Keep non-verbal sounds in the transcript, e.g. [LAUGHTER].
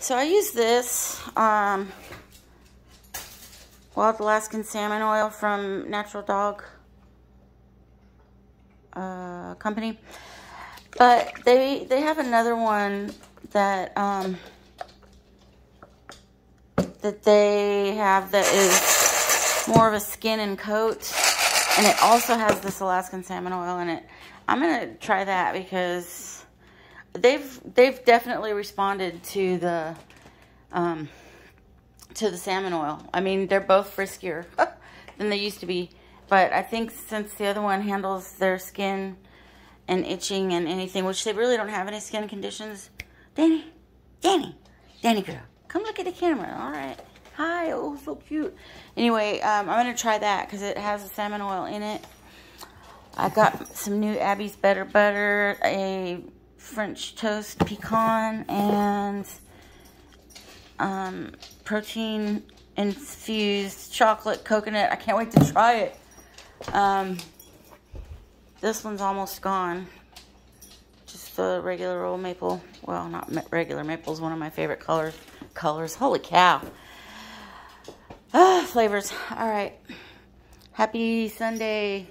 So I use this um, Wild Alaskan Salmon Oil from Natural Dog uh, Company. But they they have another one that um, that they have that is more of a skin and coat. And it also has this Alaskan salmon oil in it. I'm going to try that because they've they've definitely responded to the um, to the salmon oil. I mean, they're both friskier [LAUGHS] than they used to be, but I think since the other one handles their skin and itching and anything, which they really don't have any skin conditions. Danny, Danny, Danny girl, come look at the camera. All right. Hi, oh, so cute. Anyway, um, I'm going to try that because it has the salmon oil in it. I got some new Abby's Better Butter, a French toast pecan and um, protein infused chocolate coconut. I can't wait to try it. Um, this one's almost gone. Just the regular old maple. Well, not regular maple is one of my favorite colors. Colors. Holy cow. Ah, flavors. All right. Happy Sunday.